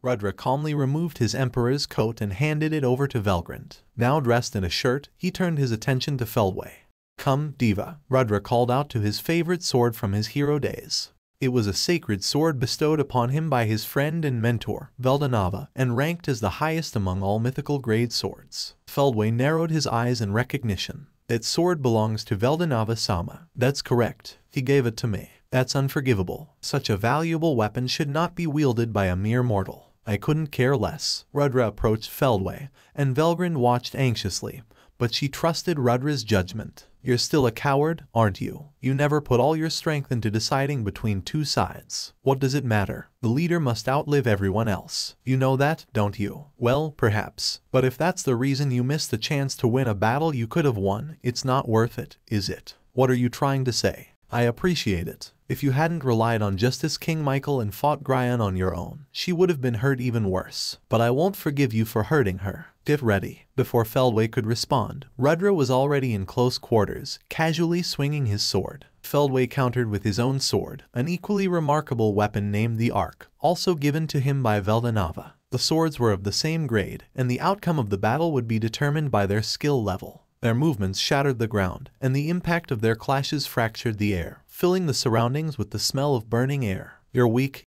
Rudra calmly removed his emperor's coat and handed it over to Velgrynd. Now dressed in a shirt, he turned his attention to Feldway. Come, Diva, Rudra called out to his favorite sword from his hero days. It was a sacred sword bestowed upon him by his friend and mentor, Veldanava, and ranked as the highest among all mythical grade swords. Feldway narrowed his eyes in recognition. That sword belongs to Veldanava Sama. That's correct. He gave it to me. That's unforgivable. Such a valuable weapon should not be wielded by a mere mortal. I couldn't care less. Rudra approached Feldway, and Velgrynd watched anxiously, but she trusted Rudra's judgment. You're still a coward, aren't you? You never put all your strength into deciding between two sides. What does it matter? The leader must outlive everyone else. You know that, don't you? Well, perhaps. But if that's the reason you missed the chance to win a battle you could have won, it's not worth it, is it? What are you trying to say? I appreciate it. If you hadn't relied on Justice King Michael and fought Gryan on your own, she would have been hurt even worse. But I won't forgive you for hurting her. Get ready. Before Feldway could respond, Rudra was already in close quarters, casually swinging his sword. Feldway countered with his own sword, an equally remarkable weapon named the Arc, also given to him by Veldanava. The swords were of the same grade, and the outcome of the battle would be determined by their skill level. Their movements shattered the ground, and the impact of their clashes fractured the air, filling the surroundings with the smell of burning air. You're weak.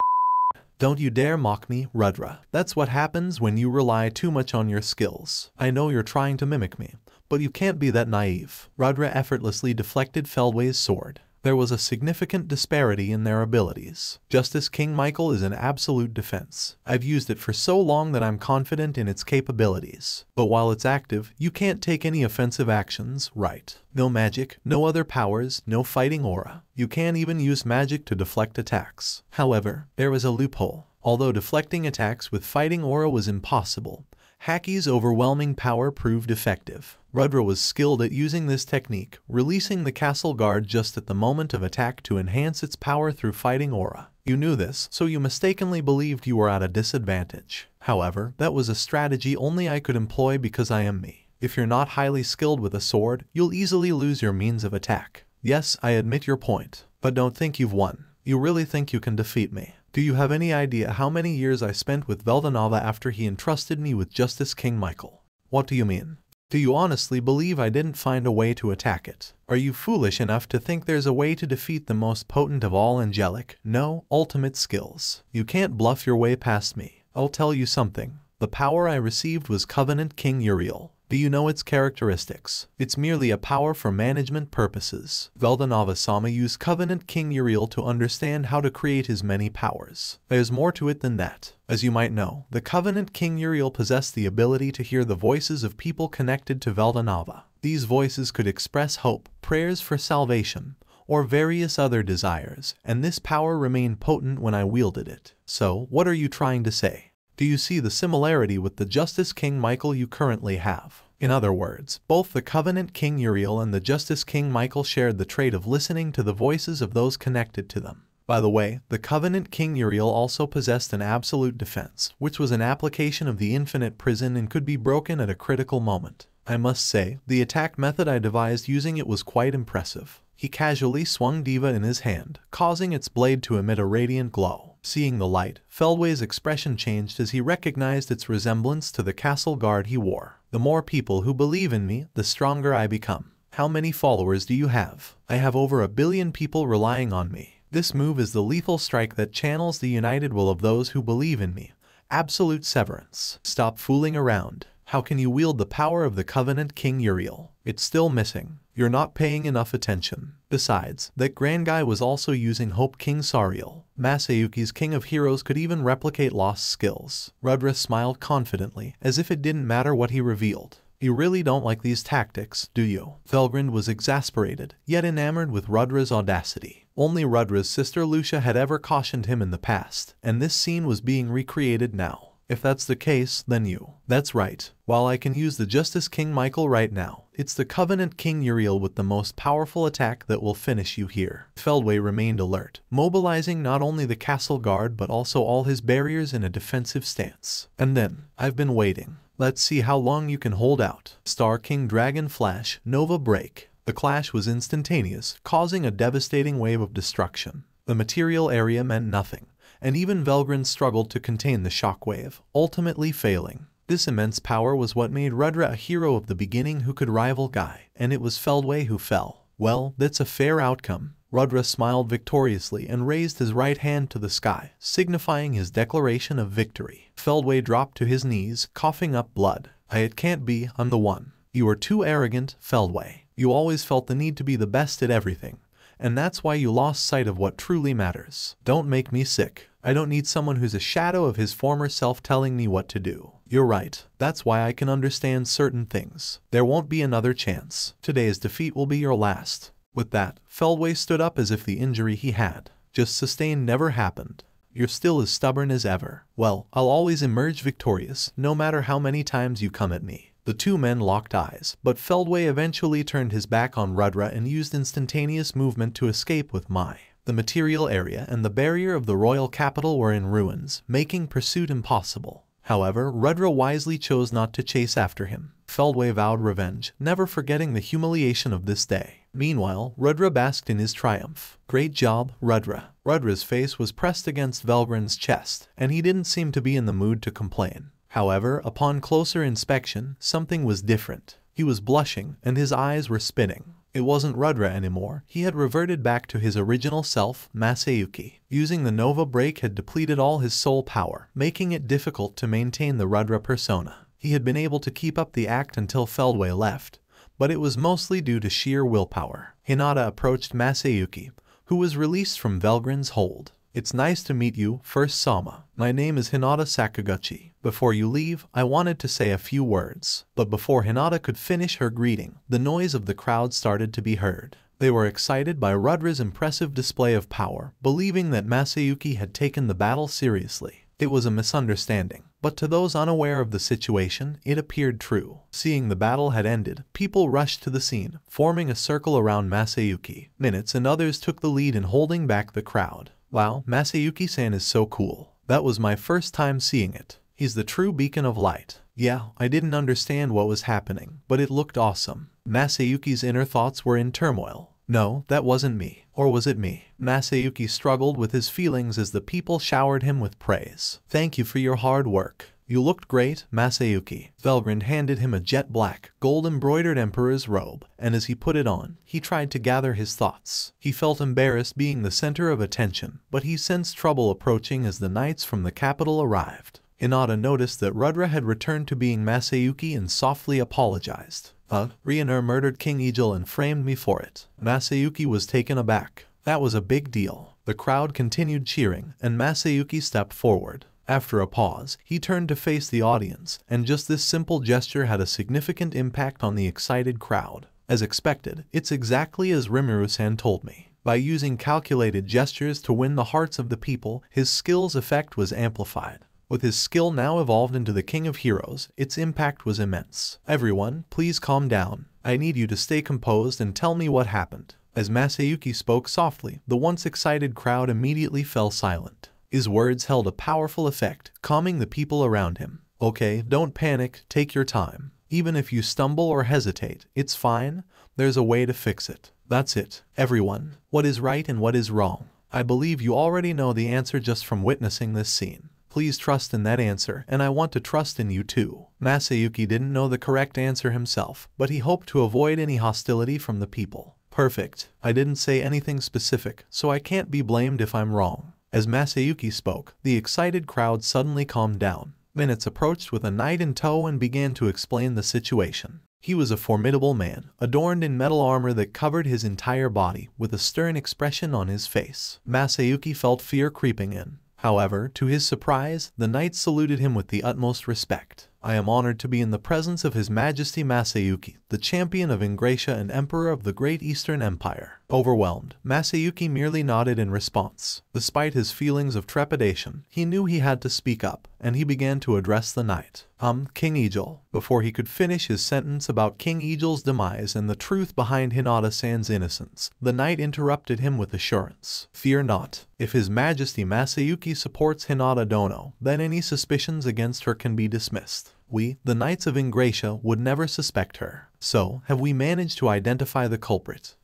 Don't you dare mock me, Rudra. That's what happens when you rely too much on your skills. I know you're trying to mimic me, but you can't be that naive. Rudra effortlessly deflected Feldway's sword there was a significant disparity in their abilities. Justice King Michael is an absolute defense. I've used it for so long that I'm confident in its capabilities. But while it's active, you can't take any offensive actions, right? No magic, no other powers, no fighting aura. You can't even use magic to deflect attacks. However, there was a loophole. Although deflecting attacks with fighting aura was impossible, Haki's overwhelming power proved effective. Rudra was skilled at using this technique, releasing the castle guard just at the moment of attack to enhance its power through fighting aura. You knew this, so you mistakenly believed you were at a disadvantage. However, that was a strategy only I could employ because I am me. If you're not highly skilled with a sword, you'll easily lose your means of attack. Yes, I admit your point, but don't think you've won. You really think you can defeat me. Do you have any idea how many years I spent with Veldanava after he entrusted me with Justice King Michael? What do you mean? Do you honestly believe I didn't find a way to attack it? Are you foolish enough to think there's a way to defeat the most potent of all angelic, no, ultimate skills? You can't bluff your way past me. I'll tell you something. The power I received was Covenant King Uriel. Do you know its characteristics? It's merely a power for management purposes. Veldanava Sama used Covenant King Uriel to understand how to create his many powers. There's more to it than that. As you might know, the Covenant King Uriel possessed the ability to hear the voices of people connected to Veldanava. These voices could express hope, prayers for salvation, or various other desires, and this power remained potent when I wielded it. So, what are you trying to say? Do you see the similarity with the Justice King Michael you currently have? In other words, both the Covenant King Uriel and the Justice King Michael shared the trait of listening to the voices of those connected to them. By the way, the Covenant King Uriel also possessed an absolute defense, which was an application of the infinite prison and could be broken at a critical moment. I must say, the attack method I devised using it was quite impressive. He casually swung Diva in his hand, causing its blade to emit a radiant glow. Seeing the light, Feldway's expression changed as he recognized its resemblance to the castle guard he wore. The more people who believe in me, the stronger I become. How many followers do you have? I have over a billion people relying on me. This move is the lethal strike that channels the united will of those who believe in me. Absolute severance. Stop fooling around. How can you wield the power of the Covenant King Uriel? It's still missing. You're not paying enough attention. Besides, that Grand Guy was also using Hope King Sariel. Masayuki's King of Heroes could even replicate lost skills. Rudra smiled confidently, as if it didn't matter what he revealed. You really don't like these tactics, do you? Velgrynd was exasperated, yet enamored with Rudra's audacity. Only Rudra's sister Lucia had ever cautioned him in the past, and this scene was being recreated now. If that's the case, then you. That's right. While I can use the Justice King Michael right now, it's the Covenant King Uriel with the most powerful attack that will finish you here. Feldway remained alert, mobilizing not only the castle guard but also all his barriers in a defensive stance. And then, I've been waiting. Let's see how long you can hold out. Star King Dragon Flash, Nova Break. The clash was instantaneous, causing a devastating wave of destruction. The material area meant nothing and even Velgrynd struggled to contain the shockwave, ultimately failing. This immense power was what made Rudra a hero of the beginning who could rival Guy, and it was Feldway who fell. Well, that's a fair outcome. Rudra smiled victoriously and raised his right hand to the sky, signifying his declaration of victory. Feldway dropped to his knees, coughing up blood. It can't be, I'm the one. You are too arrogant, Feldway. You always felt the need to be the best at everything, and that's why you lost sight of what truly matters. Don't make me sick. I don't need someone who's a shadow of his former self telling me what to do. You're right. That's why I can understand certain things. There won't be another chance. Today's defeat will be your last. With that, Feldway stood up as if the injury he had just sustained never happened. You're still as stubborn as ever. Well, I'll always emerge victorious, no matter how many times you come at me. The two men locked eyes, but Feldway eventually turned his back on Rudra and used instantaneous movement to escape with Mai. The material area and the barrier of the royal capital were in ruins, making pursuit impossible. However, Rudra wisely chose not to chase after him. Feldway vowed revenge, never forgetting the humiliation of this day. Meanwhile, Rudra basked in his triumph. Great job, Rudra. Rudra's face was pressed against Velgrynd's chest, and he didn't seem to be in the mood to complain. However, upon closer inspection, something was different. He was blushing, and his eyes were spinning. It wasn't Rudra anymore. He had reverted back to his original self, Masayuki. Using the Nova break had depleted all his soul power, making it difficult to maintain the Rudra persona. He had been able to keep up the act until Feldway left, but it was mostly due to sheer willpower. Hinata approached Masayuki, who was released from Velgrynd's hold. It's nice to meet you, First Sama. My name is Hinata Sakaguchi. Before you leave, I wanted to say a few words. But before Hinata could finish her greeting, the noise of the crowd started to be heard. They were excited by Rudra's impressive display of power, believing that Masayuki had taken the battle seriously. It was a misunderstanding. But to those unaware of the situation, it appeared true. Seeing the battle had ended, people rushed to the scene, forming a circle around Masayuki. Minitz and others took the lead in holding back the crowd. Wow, Masayuki-san is so cool. That was my first time seeing it. He's the true beacon of light. Yeah, I didn't understand what was happening, but it looked awesome. Masayuki's inner thoughts were in turmoil. No, that wasn't me. Or was it me? Masayuki struggled with his feelings as the people showered him with praise. Thank you for your hard work. You looked great, Masayuki. Velgrynd handed him a jet black, gold-embroidered emperor's robe, and as he put it on, he tried to gather his thoughts. He felt embarrassed being the center of attention, but he sensed trouble approaching as the knights from the capital arrived. Hinata noticed that Rudra had returned to being Masayuki and softly apologized. Uh, Ryunour murdered King Ijil and framed me for it. Masayuki was taken aback. That was a big deal. The crowd continued cheering, and Masayuki stepped forward. After a pause, he turned to face the audience, and just this simple gesture had a significant impact on the excited crowd. As expected, it's exactly as Rimuru-san told me. By using calculated gestures to win the hearts of the people, his skill's effect was amplified. With his skill now evolved into the King of Heroes, its impact was immense. Everyone, please calm down. I need you to stay composed and tell me what happened. As Masayuki spoke softly, the once excited crowd immediately fell silent. His words held a powerful effect, calming the people around him. Okay, don't panic, take your time. Even if you stumble or hesitate, it's fine. There's a way to fix it. That's it. Everyone, what is right and what is wrong? I believe you already know the answer just from witnessing this scene. Please trust in that answer, and I want to trust in you too. Masayuki didn't know the correct answer himself, but he hoped to avoid any hostility from the people. Perfect. I didn't say anything specific, so I can't be blamed if I'm wrong. As Masayuki spoke, the excited crowd suddenly calmed down. Minitz approached with a knight in tow and began to explain the situation. He was a formidable man, adorned in metal armor that covered his entire body, with a stern expression on his face. Masayuki felt fear creeping in. However, to his surprise, the knight saluted him with the utmost respect. I am honored to be in the presence of His Majesty Masayuki, the champion of Ingrassia and Emperor of the Great Eastern Empire. Overwhelmed, Masayuki merely nodded in response. Despite his feelings of trepidation, he knew he had to speak up, and he began to address the knight. Um, King Ijil. Before he could finish his sentence about King Ijil's demise and the truth behind Hinata-san's innocence, the knight interrupted him with assurance. Fear not. If His Majesty Masayuki supports Hinata Dono, then any suspicions against her can be dismissed. We, the Knights of Ingrassia, would never suspect her. So, have we managed to identify the culprit?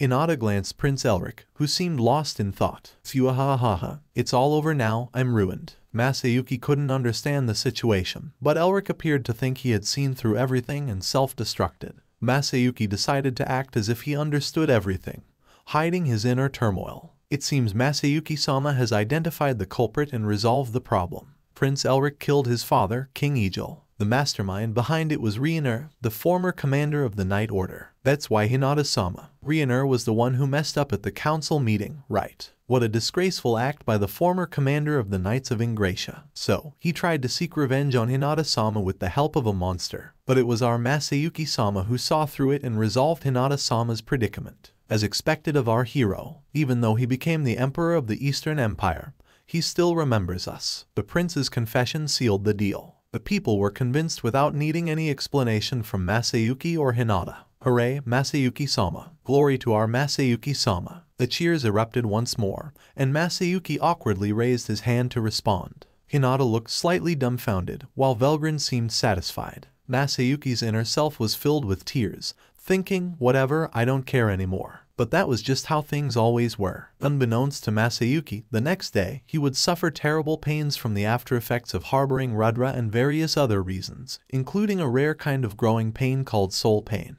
Hinata glanced Prince Elric, who seemed lost in thought. Fuahahaha, it's all over now, I'm ruined. Masayuki couldn't understand the situation, but Elric appeared to think he had seen through everything and self-destructed. Masayuki decided to act as if he understood everything, hiding his inner turmoil. It seems Masayuki-sama has identified the culprit and resolved the problem. Prince Elric killed his father, King Egil. The mastermind behind it was Ryunour, the former commander of the Knight Order. That's why Hinata-sama. Ryunour was the one who messed up at the council meeting, right? What a disgraceful act by the former commander of the Knights of Ingrassia. So, he tried to seek revenge on Hinata-sama with the help of a monster. But it was our Masayuki-sama who saw through it and resolved Hinata-sama's predicament. As expected of our hero, even though he became the emperor of the Eastern Empire, he still remembers us. The prince's confession sealed the deal. The people were convinced without needing any explanation from Masayuki or Hinata. Hooray, Masayuki-sama. Glory to our Masayuki-sama. The cheers erupted once more, and Masayuki awkwardly raised his hand to respond. Hinata looked slightly dumbfounded, while Velgrynd seemed satisfied. Masayuki's inner self was filled with tears, thinking, whatever, I don't care anymore. But that was just how things always were. Unbeknownst to Masayuki, the next day, he would suffer terrible pains from the after effects of harboring Rudra and various other reasons, including a rare kind of growing pain called soul pain.